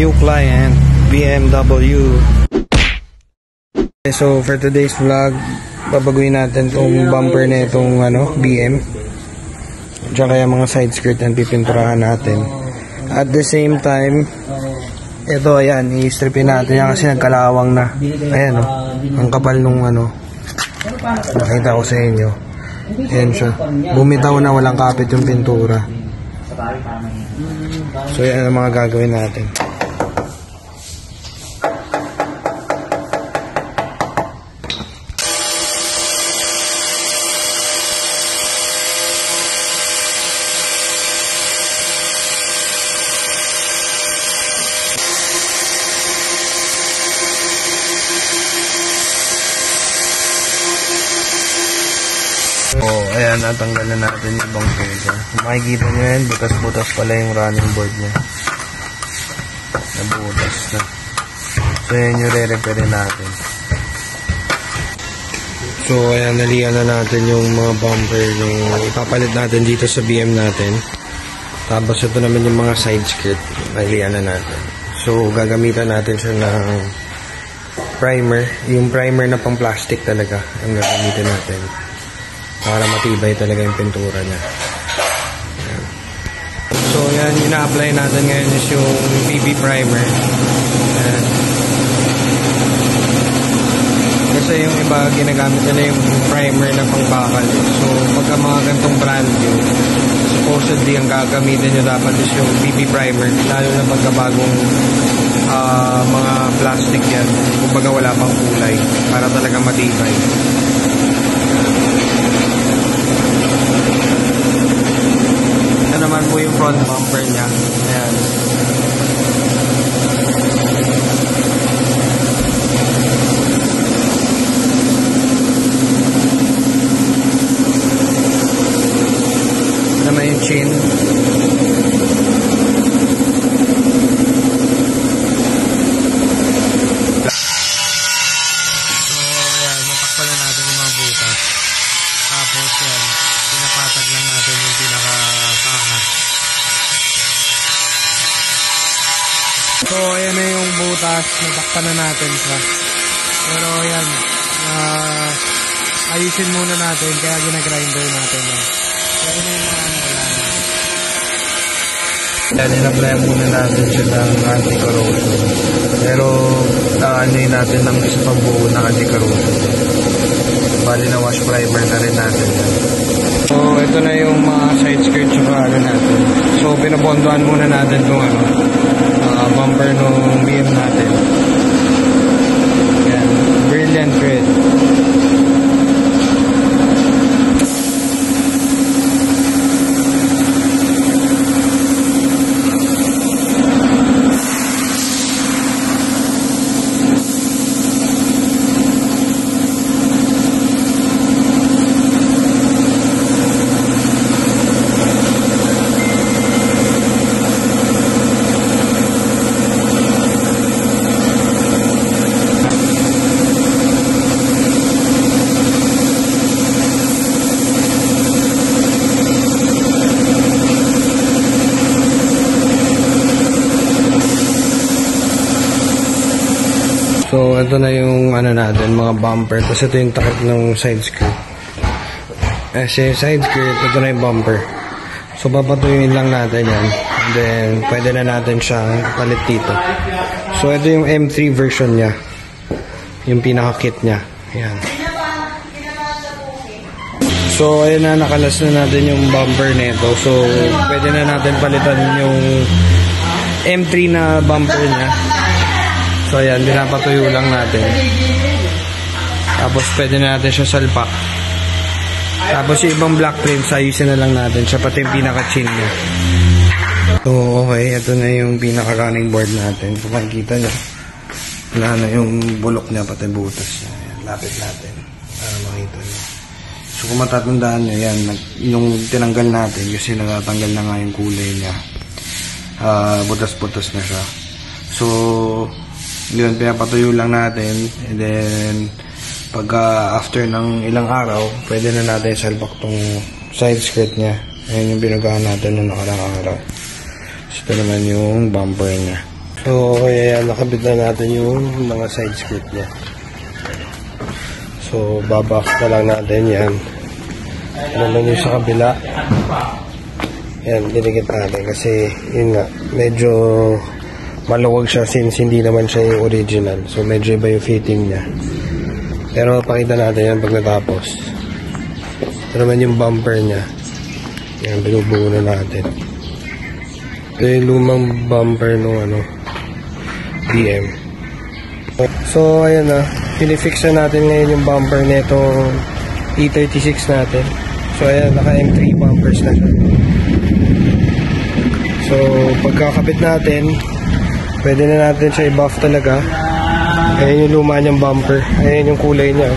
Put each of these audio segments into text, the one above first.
new client, BMW. So for today's vlog, babaguhin natin tong bumper na itong ano, BM. Tsaka yung mga side skirt na pipinturahan natin. At the same time, ito ayan, i-stripin natin yan kasi nagkalawang na. Ayan o, ang kapal nung ano, nakita ko sa inyo. Ayan siya. Bumitaw na walang kapit yung pintura. So yan ang mga gagawin natin. Ayan, natanggal na natin yung. Kung makikita nyo yan, butas-butas pala yung running board niya. Nabutas na. So, yan yung re-repair natin. So, ayan, nalihan na natin yung mga bumper, yung ipapalit natin dito sa BM natin. Tapos, ito naman yung mga side skirt, nalihan na natin. So, gagamitan natin siya ng primer. Yung primer na pang plastic talaga, ang gagamitin natin para matibay talaga yung pintura niya. So yan, ina-apply natin ngayon is yung BB primer. Ayan. Kasi yung iba ginagamit nila yung primer na pangbakal. So pagka mga gantong brand new, supposedly ang gagamitin nyo dapat is yung BB primer. Lalo na pagka bagong uh, mga plastic yan. Kumbaga wala pang kulay para talaga matibay. Naman po yung front bumper niya. Ayan. Naman yung chin. So, ayan. Matakpan na natin yung mga butas. Tapos, yan. Pinapatag lang natin yung pinaka So, ayan na yung butas. Natakpan na natin siya. Pero, ayan. Uh, ayusin muna natin. Kaya ginagrinder natin yan. Pero na yung mga wala. Yan, in-apply muna natin siya ng anti-corrosion. Pero, naaanoy natin ng isa pang buo na anti-corrosion. Bali na wash primer na rin natin yan. Ito na yung mga side skirt tsaka ano natin. So, pinabondohan muna natin itong ano, uh, bumper nung BM natin. Yan. Brilliant red. So, ito na yung ano natin, mga bumper. Tapos ito yung takip ng side skirt. Kasi side skirt, ito na yung bumper. So, papatuyuin lang natin yan. And then, pwede na natin siyang palit dito. So, ito yung M3 version niya. Yung pinaka-kit niya. Ayan. So, ayun na, nakalas na natin yung bumper nito. So, pwede na natin palitan yung M3 na bumper niya. So ayan, pinapatuyo lang natin. Tapos pwede na natin siya salpak. Tapos yung ibang black frames, ayusin na lang natin siya, pati yung pinaka-chin niya. So okay, ito na yung pinaka-running board natin. Kung makikita nyo, wala na yung bulok niya, pati butas niya. Ayan, lapit natin para makita nyo. So kung matatandaan nyo, yan, yung tinanggal natin, kasi natatanggal na nga yung kulay niya. Uh, butas-butas na siya. So, yun, pinapatuyo lang natin. And then, pagka after ng ilang araw, pwede na natin salpak tong side skirt niya. Ayan yung pinagawa natin noong nakarang araw. So, ito naman yung bumper niya. So, kaya nakabit na natin yung mga side skirt niya. So, babox na lang natin yan. Ano naman yung sa kabila. Yan, dinikit natin kasi, yun nga, medyo maluwag siya since hindi naman siya yung original. So, medyo iba yung fitting niya. Pero, pakita natin yan pag natapos. Ito naman yung bumper niya. Yan, binubuo na natin. Ito yung lumang bumper nung ano, BM. So, ayan na. Pinifix na natin ngayon yung bumper nitong E36 natin. So, ayan, naka M3 bumpers na siya. So, pagkakabit natin, pwede na natin siya i-buff talaga. Ayan yung luma niyang bumper. Ayan yung kulay niya.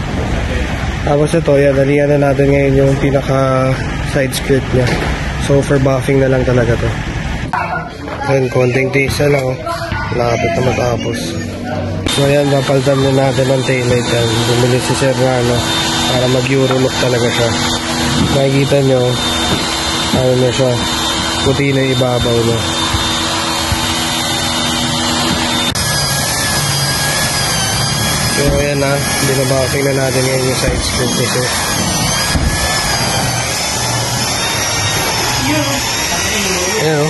Tapos ito, yan, nalihan na natin ngayon yung pinaka side skirt niya. So, for buffing na lang talaga to. Ayan, konting na lang. oh. Lapit na matapos. So, ayan, napaltan na natin ng taillight yan. Bumili si Sir ano, para mag-euro look talaga siya. Makikita nyo, ano na siya, puti na ibabaw na. So, ayan na, binabuffing na natin ngayon yung side skirt ni Sir. Ayan o.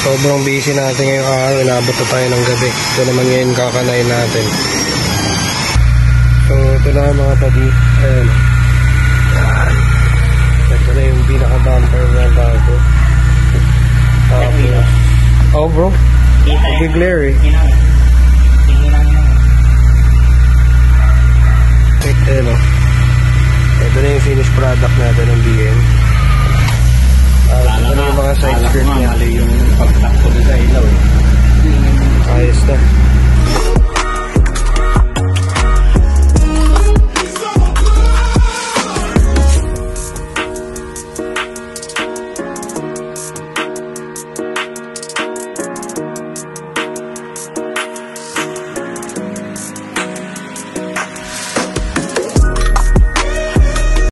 Sobrang busy natin ngayong araw. Inabot na tayo ng gabi. Ito naman ngayon kakanay natin. So, ito na mga padi. Ayan. Yan. Ito na yung pinaka-bumper niya bago. Tapos. Oh bro. Big glare eh. Ayan o. Ito na yung finished product natin ng BM. Uh, ah, ito na yung mga side skirt niya. Alam yung pagtakbo sa ilaw eh. Ayos na.